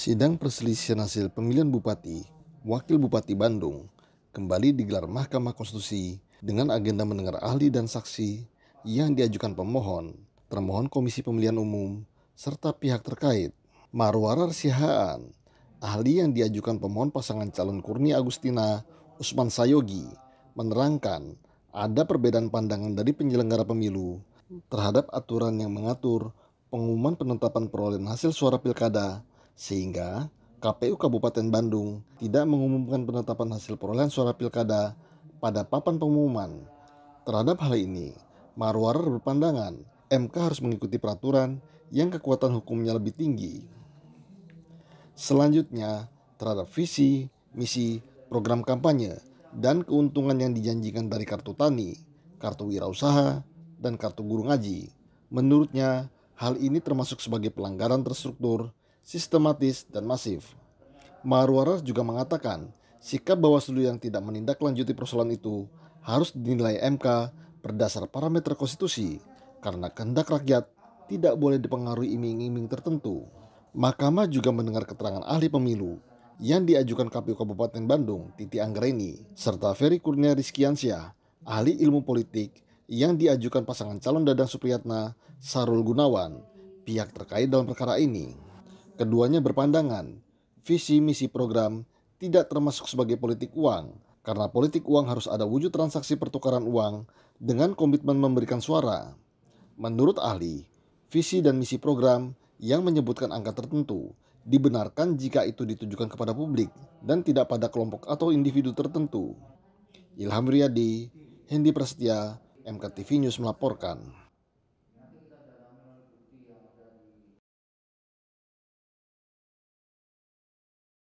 Sidang perselisihan hasil pemilihan Bupati, Wakil Bupati Bandung kembali digelar Mahkamah Konstitusi dengan agenda mendengar ahli dan saksi yang diajukan pemohon, termohon Komisi Pemilihan Umum, serta pihak terkait. Marwarar Sihaan, ahli yang diajukan pemohon pasangan calon Kurnia Agustina Usman Sayogi, menerangkan ada perbedaan pandangan dari penyelenggara pemilu terhadap aturan yang mengatur pengumuman penetapan perolehan hasil suara pilkada sehingga KPU Kabupaten Bandung tidak mengumumkan penetapan hasil perolehan suara pilkada pada papan pengumuman. Terhadap hal ini, Marwarar berpandangan MK harus mengikuti peraturan yang kekuatan hukumnya lebih tinggi. Selanjutnya, terhadap visi, misi, program kampanye, dan keuntungan yang dijanjikan dari kartu tani, kartu wirausaha, dan kartu guru ngaji. Menurutnya, hal ini termasuk sebagai pelanggaran terstruktur sistematis, dan masif. Marwarar juga mengatakan sikap Bawaslu yang tidak menindaklanjuti persoalan itu harus dinilai MK berdasar parameter konstitusi karena kehendak rakyat tidak boleh dipengaruhi iming-iming tertentu. Mahkamah juga mendengar keterangan ahli pemilu yang diajukan KPU Kabupaten Bandung, Titi Anggreni, serta Ferry Kurnia Rizkiansyah, ahli ilmu politik yang diajukan pasangan calon Dadang Supriyatna, Sarul Gunawan, pihak terkait dalam perkara ini. Keduanya berpandangan, visi misi program tidak termasuk sebagai politik uang, karena politik uang harus ada wujud transaksi pertukaran uang dengan komitmen memberikan suara. Menurut ahli, visi dan misi program yang menyebutkan angka tertentu dibenarkan jika itu ditujukan kepada publik dan tidak pada kelompok atau individu tertentu. Ilham Riyadi, Hendi Prasetya, MKTV News melaporkan.